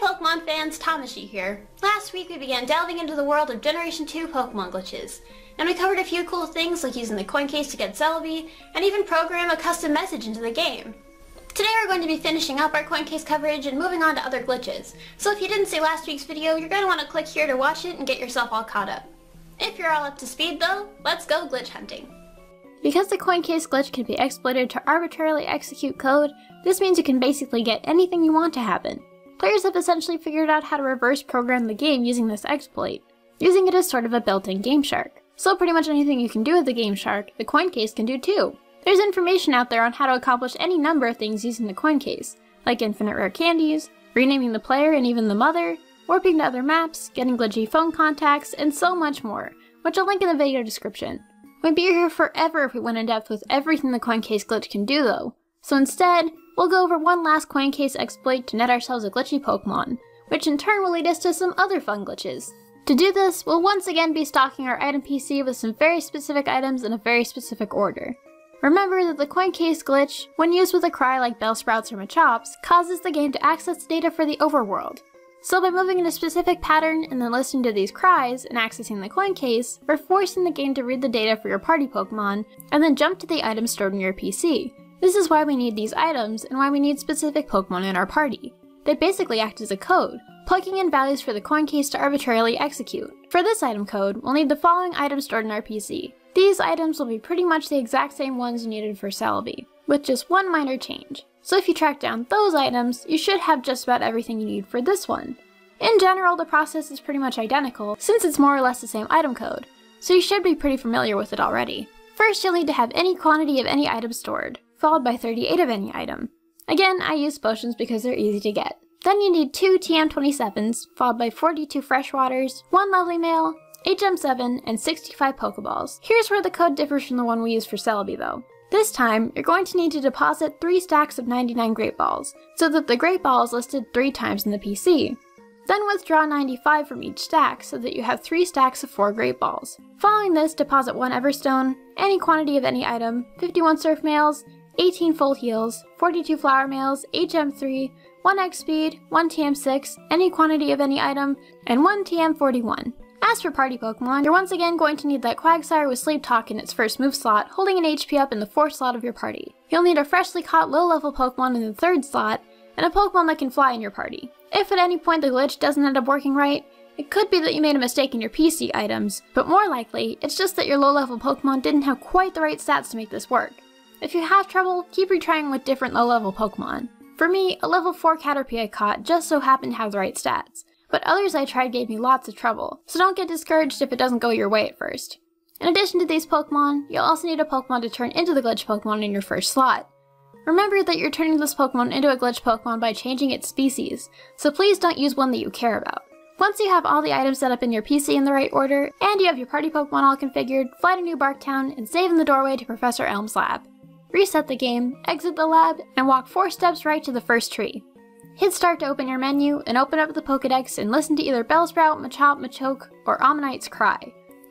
Pokemon fans, Tamashii here. Last week we began delving into the world of Generation 2 Pokemon glitches, and we covered a few cool things like using the coin case to get Celebi, and even program a custom message into the game. Today we're going to be finishing up our coin case coverage and moving on to other glitches, so if you didn't see last week's video, you're going to want to click here to watch it and get yourself all caught up. If you're all up to speed though, let's go glitch hunting. Because the coin case glitch can be exploited to arbitrarily execute code, this means you can basically get anything you want to happen. Players have essentially figured out how to reverse program the game using this exploit, using it as sort of a built-in Game Shark. So pretty much anything you can do with the Game Shark, the coin case can do too. There's information out there on how to accomplish any number of things using the coin case, like infinite rare candies, renaming the player and even the mother, warping to other maps, getting glitchy phone contacts, and so much more, which I'll link in the video description. We'd be here forever if we went in depth with everything the coin case glitch can do though, so instead, we'll go over one last coin case exploit to net ourselves a glitchy Pokemon, which in turn will lead us to some other fun glitches. To do this, we'll once again be stocking our item PC with some very specific items in a very specific order. Remember that the coin case glitch, when used with a cry like Bellsprouts or Machops, causes the game to access data for the overworld. So by moving in a specific pattern and then listening to these cries and accessing the coin case, we're forcing the game to read the data for your party Pokemon and then jump to the items stored in your PC, this is why we need these items and why we need specific Pokemon in our party. They basically act as a code, plugging in values for the coin case to arbitrarily execute. For this item code, we'll need the following items stored in our PC. These items will be pretty much the exact same ones needed for Celebi, with just one minor change. So if you track down those items, you should have just about everything you need for this one. In general, the process is pretty much identical, since it's more or less the same item code, so you should be pretty familiar with it already. First, you'll need to have any quantity of any item stored followed by 38 of any item. Again, I use potions because they're easy to get. Then you need 2 TM27s, followed by 42 freshwaters, 1 lovely mail, HM7, and 65 Pokeballs. Here's where the code differs from the one we used for Celebi though. This time, you're going to need to deposit 3 stacks of 99 Great Balls, so that the Great Ball is listed 3 times in the PC. Then withdraw 95 from each stack so that you have 3 stacks of 4 Great Balls. Following this, deposit 1 Everstone, any quantity of any item, 51 Surf Mails, 18 full heals, 42 flower mails, HM3, 1 X speed, 1 TM6, any quantity of any item, and 1 TM41. As for party Pokemon, you're once again going to need that Quagsire with Sleep Talk in its first move slot, holding an HP up in the fourth slot of your party. You'll need a freshly caught low-level Pokemon in the third slot, and a Pokemon that can fly in your party. If at any point the glitch doesn't end up working right, it could be that you made a mistake in your PC items, but more likely, it's just that your low-level Pokemon didn't have quite the right stats to make this work. If you have trouble, keep retrying with different low-level Pokemon. For me, a level 4 Caterpie I caught just so happened to have the right stats, but others I tried gave me lots of trouble, so don't get discouraged if it doesn't go your way at first. In addition to these Pokemon, you'll also need a Pokemon to turn into the glitch Pokemon in your first slot. Remember that you're turning this Pokemon into a glitch Pokemon by changing its species, so please don't use one that you care about. Once you have all the items set up in your PC in the right order, and you have your party Pokemon all configured, fly to New Bark Town and save in the doorway to Professor Elm's lab reset the game, exit the lab, and walk 4 steps right to the first tree. Hit start to open your menu, and open up the Pokedex and listen to either Bellsprout, Machop, Machoke, or Omanyte's cry.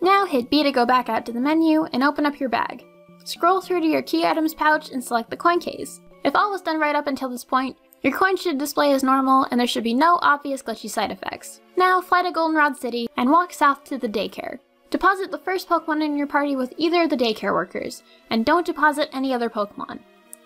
Now hit B to go back out to the menu and open up your bag. Scroll through to your key items pouch and select the coin case. If all was done right up until this point, your coin should display as normal and there should be no obvious glitchy side effects. Now fly to Goldenrod City and walk south to the daycare. Deposit the first Pokemon in your party with either of the daycare workers, and don't deposit any other Pokemon.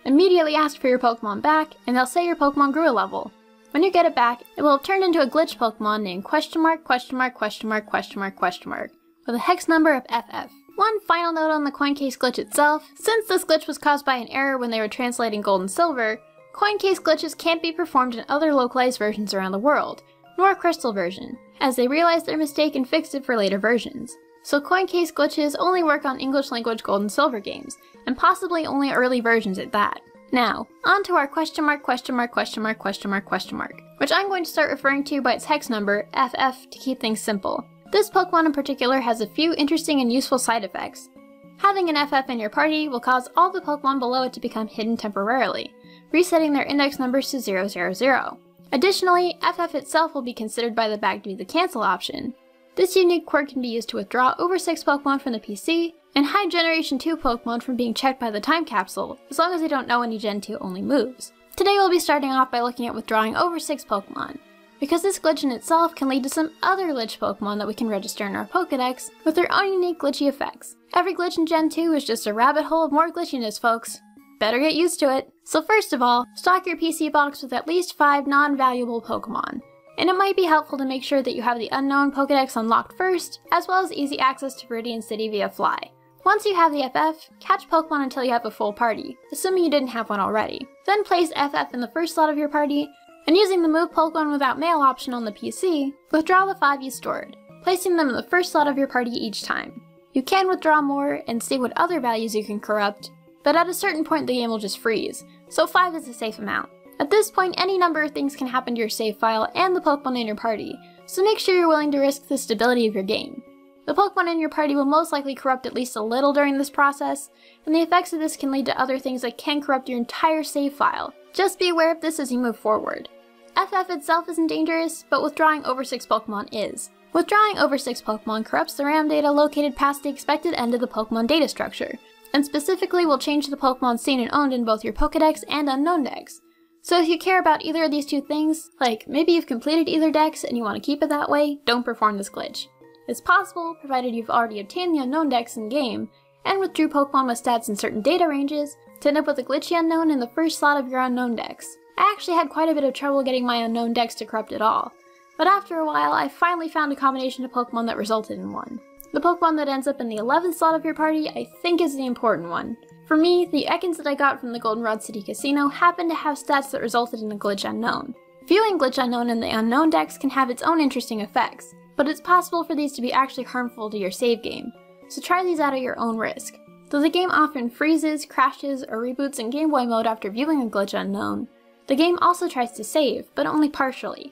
Immediately ask for your Pokemon back, and they'll say your Pokemon grew a level. When you get it back, it will have turned into a glitch Pokemon named question mark, question mark, question mark, question mark, question mark, with a hex number of FF. One final note on the coin case glitch itself, since this glitch was caused by an error when they were translating gold and silver, coin case glitches can't be performed in other localized versions around the world, nor crystal version, as they realized their mistake and fixed it for later versions. So coin case glitches only work on English language gold and silver games, and possibly only early versions at that. Now, on to our question mark, question mark, question mark, question mark, question mark, which I'm going to start referring to by its hex number, FF, to keep things simple. This Pokemon in particular has a few interesting and useful side effects. Having an FF in your party will cause all the Pokemon below it to become hidden temporarily, resetting their index numbers to 000. Additionally, FF itself will be considered by the bag to be the cancel option, this unique quirk can be used to withdraw over 6 Pokemon from the PC, and hide Generation 2 Pokemon from being checked by the time capsule, as long as they don't know any Gen 2 only moves. Today we'll be starting off by looking at withdrawing over 6 Pokemon. because this glitch in itself can lead to some other glitch Pokemon that we can register in our Pokedex with their own unique glitchy effects. Every glitch in Gen 2 is just a rabbit hole of more glitchiness, folks. Better get used to it. So first of all, stock your PC box with at least 5 non-valuable Pokemon. And it might be helpful to make sure that you have the Unown Pokedex unlocked first, as well as easy access to Viridian City via Fly. Once you have the FF, catch Pokemon until you have a full party, assuming you didn't have one already. Then place FF in the first slot of your party, and using the Move Pokemon Without Mail option on the PC, withdraw the 5 you stored, placing them in the first slot of your party each time. You can withdraw more and see what other values you can corrupt, but at a certain point the game will just freeze, so 5 is a safe amount. At this point, any number of things can happen to your save file and the Pokemon in your party, so make sure you're willing to risk the stability of your game. The Pokemon in your party will most likely corrupt at least a little during this process, and the effects of this can lead to other things that can corrupt your entire save file. Just be aware of this as you move forward. FF itself isn't dangerous, but withdrawing over 6 Pokemon is. Withdrawing over 6 Pokemon corrupts the RAM data located past the expected end of the Pokemon data structure, and specifically will change the Pokemon seen and owned in both your Pokedex and Unown Dex. So if you care about either of these two things, like maybe you've completed either dex and you want to keep it that way, don't perform this glitch. It's possible, provided you've already obtained the Unown Dex in-game, and withdrew Pokemon with stats in certain data ranges, to end up with a glitchy Unown in the first slot of your Unown Dex. I actually had quite a bit of trouble getting my Unown Dex to corrupt at all, but after a while I finally found a combination of Pokemon that resulted in one. The Pokemon that ends up in the 11th slot of your party I think is the important one. For me, the Ekans that I got from the Goldenrod City Casino happened to have stats that resulted in a Glitch Unown. Viewing Glitch Unown in the Unown Dex can have its own interesting effects, but it's possible for these to be actually harmful to your save game, so try these out at your own risk. Though the game often freezes, crashes, or reboots in Game Boy mode after viewing a Glitch Unown, the game also tries to save, but only partially.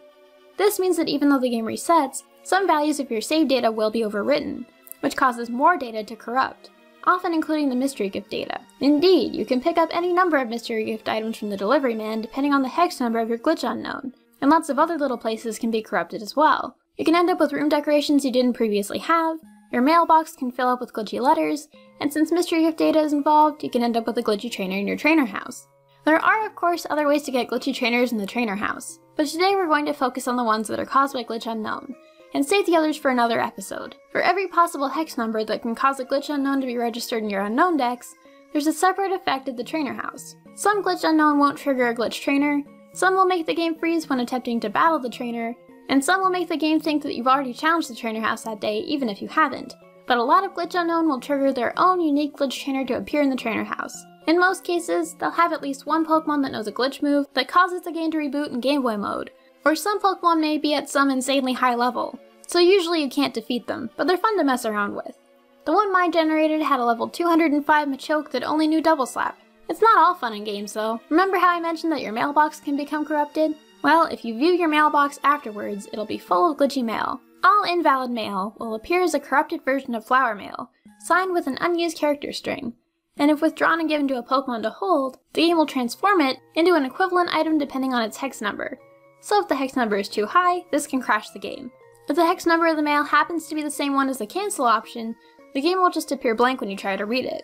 This means that even though the game resets, some values of your save data will be overwritten, which causes more data to corrupt, often including the mystery gift data. Indeed, you can pick up any number of mystery gift items from the delivery man depending on the hex number of your glitch Unown, and lots of other little places can be corrupted as well. You can end up with room decorations you didn't previously have, your mailbox can fill up with glitchy letters, and since mystery gift data is involved, you can end up with a glitchy trainer in your trainer house. There are, of course, other ways to get glitchy trainers in the trainer house, but today we're going to focus on the ones that are caused by Glitch Unown, and save the others for another episode. For every possible hex number that can cause a Glitch Unown to be registered in your Unown Dex, there's a separate effect at the trainer house. Some Glitch Unown won't trigger a glitch trainer, some will make the game freeze when attempting to battle the trainer, and some will make the game think that you've already challenged the trainer house that day even if you haven't. But a lot of Glitch Unown will trigger their own unique glitch trainer to appear in the trainer house. In most cases, they'll have at least one Pokemon that knows a glitch move that causes the game to reboot in Game Boy mode, or some Pokemon may be at some insanely high level, so usually you can't defeat them, but they're fun to mess around with. The one mine generated had a level 205 Machoke that only knew Double Slap. It's not all fun in games though. Remember how I mentioned that your mailbox can become corrupted? Well, if you view your mailbox afterwards, it'll be full of glitchy mail. All invalid mail will appear as a corrupted version of flower mail, signed with an unused character string, and if withdrawn and given to a Pokemon to hold, the game will transform it into an equivalent item depending on its hex number. So if the hex number is too high, this can crash the game. If the hex number of the mail happens to be the same one as the cancel option, the game will just appear blank when you try to read it.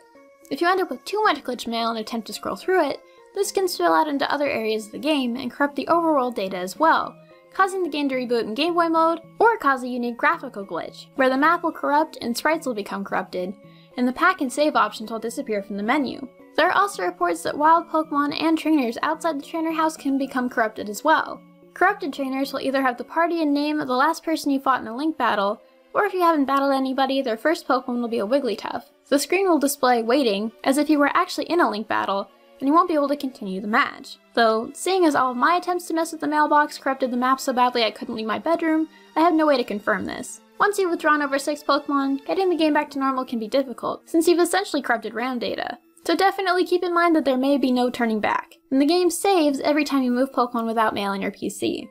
If you end up with too much glitch mail and attempt to scroll through it, this can spill out into other areas of the game and corrupt the overall data as well, causing the game to reboot in Game Boy mode, or cause a unique graphical glitch, where the map will corrupt and sprites will become corrupted, and the pack and save options will disappear from the menu. There are also reports that wild Pokemon and trainers outside the trainer house can become corrupted as well. Corrupted trainers will either have the party and name of the last person you fought in a link battle, or if you haven't battled anybody, their first Pokemon will be a Wigglytuff. The screen will display waiting, as if you were actually in a link battle, and you won't be able to continue the match. Though, seeing as all of my attempts to mess with the mailbox corrupted the map so badly I couldn't leave my bedroom, I have no way to confirm this. Once you've withdrawn over 6 Pokemon, getting the game back to normal can be difficult, since you've essentially corrupted RAM data. So definitely keep in mind that there may be no turning back, and the game saves every time you move Pokemon without mail on your PC.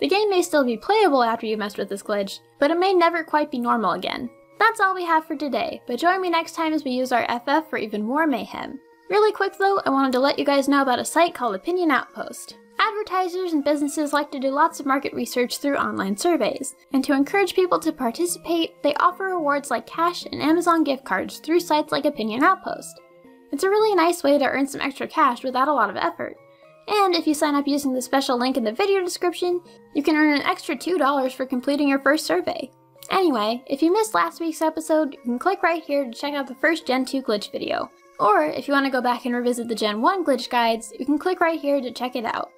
The game may still be playable after you've messed with this glitch, but it may never quite be normal again. That's all we have for today, but join me next time as we use our FF for even more mayhem. Really quick though, I wanted to let you guys know about a site called Opinion Outpost. Advertisers and businesses like to do lots of market research through online surveys, and to encourage people to participate, they offer rewards like cash and Amazon gift cards through sites like Opinion Outpost. It's a really nice way to earn some extra cash without a lot of effort. And if you sign up using the special link in the video description, you can earn an extra $2 for completing your first survey. Anyway, if you missed last week's episode, you can click right here to check out the first Gen 2 glitch video. Or if you want to go back and revisit the Gen 1 glitch guides, you can click right here to check it out.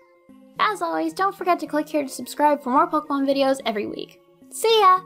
As always, don't forget to click here to subscribe for more Pokemon videos every week. See ya!